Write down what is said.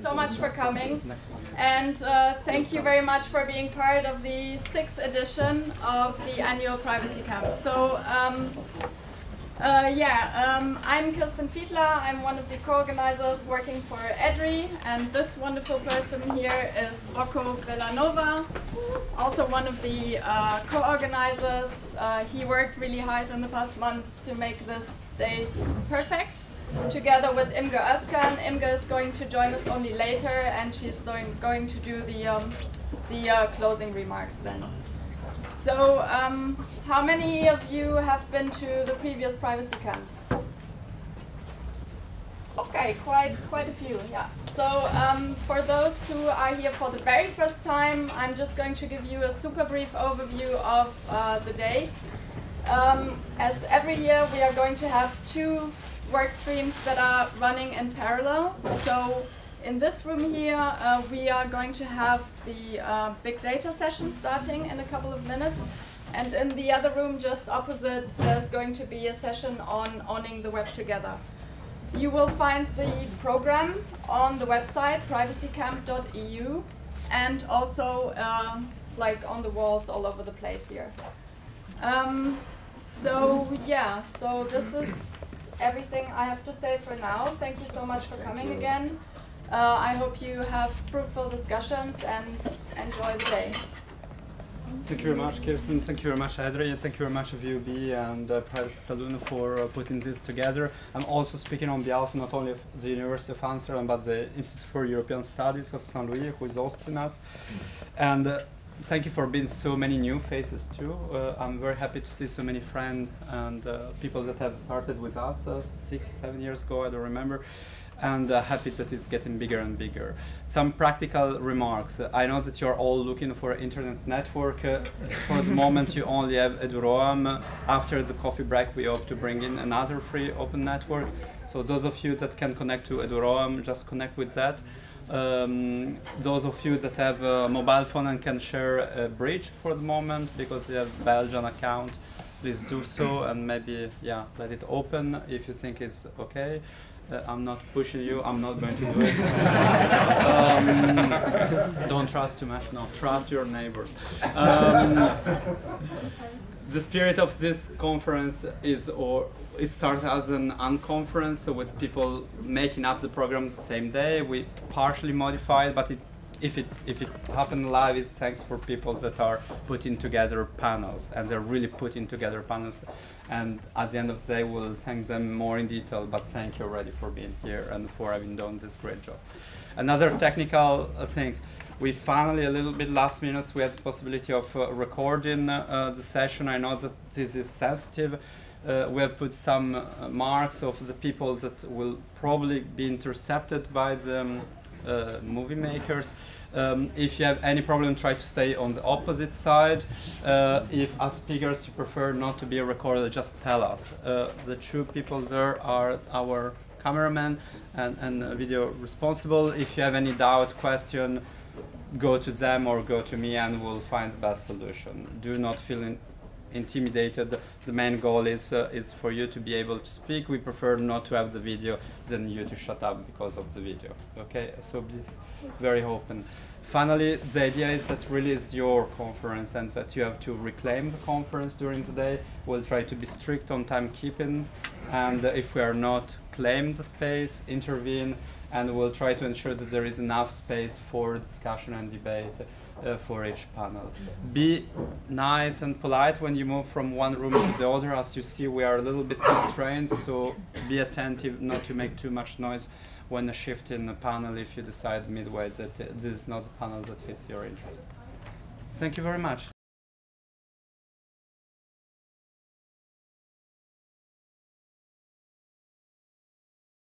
so much for coming. And uh, thank you very much for being part of the sixth edition of the annual Privacy Camp. So, um, uh, yeah, um, I'm Kirsten Fiedler. I'm one of the co-organizers working for EDRI, and this wonderful person here is Rocco Bellanova, also one of the uh, co-organizers. Uh, he worked really hard in the past months to make this day perfect together with Imge Özkan. Imge is going to join us only later, and she's going, going to do the, um, the uh, closing remarks then. So, um, how many of you have been to the previous privacy camps? Okay, quite quite a few, yeah. So, um, for those who are here for the very first time, I'm just going to give you a super brief overview of uh, the day. Um, as every year, we are going to have two work streams that are running in parallel. So in this room here, uh, we are going to have the uh, big data session starting in a couple of minutes. And in the other room just opposite, there's going to be a session on owning the web together. You will find the program on the website, privacycamp.eu, and also uh, like on the walls all over the place here. Um, so yeah, so this is everything I have to say for now. Thank you so much for coming again. Uh, I hope you have fruitful discussions and enjoy the day. Thank you very much, Kirsten. Thank you very much, Adrian. Thank you very much, VUB and uh, Privacy Salon for uh, putting this together. I'm also speaking on behalf not only of the University of Amsterdam, but the Institute for European Studies of St. Louis, who is hosting us. And uh, thank you for being so many new faces too. Uh, I'm very happy to see so many friends and uh, people that have started with us uh, six, seven years ago, I don't remember. And uh, happy that it's getting bigger and bigger. Some practical remarks. I know that you're all looking for internet network. Uh, for the moment, you only have EduRoam. After the coffee break, we hope to bring in another free open network. So those of you that can connect to EduRoam, just connect with that. Um, those of you that have a mobile phone and can share a bridge for the moment because you have Belgian account, please do so and maybe yeah let it open if you think it's okay. Uh, I'm not pushing you. I'm not going to do it. um, don't trust too much. No, trust your neighbors. Um, the spirit of this conference is, or it started as an unconference, so with people making up the program the same day. We partially modified, but it, if it if it's happened live, it's thanks for people that are putting together panels, and they're really putting together panels. And at the end of the day, we'll thank them more in detail. But thank you already for being here and for having done this great job. Another technical uh, things. We finally, a little bit last minute, we had the possibility of uh, recording uh, the session. I know that this is sensitive uh, we have put some uh, marks of the people that will probably be intercepted by the uh, movie makers. Um, if you have any problem, try to stay on the opposite side. Uh, if as speakers you prefer not to be recorded, just tell us. Uh, the two people there are our cameraman and, and video responsible. If you have any doubt, question, go to them or go to me and we'll find the best solution. Do not feel in, intimidated. The main goal is uh, is for you to be able to speak. We prefer not to have the video than you to shut up because of the video. Okay, so please, very open. Finally, the idea is that really is your conference and that you have to reclaim the conference during the day. We'll try to be strict on timekeeping, and if we are not, claim the space, intervene, and we'll try to ensure that there is enough space for discussion and debate uh, for each panel. Be nice and polite when you move from one room to the other. As you see, we are a little bit constrained, so be attentive not to make too much noise when shifting a panel if you decide midway that uh, this is not the panel that fits your interest. Thank you very much.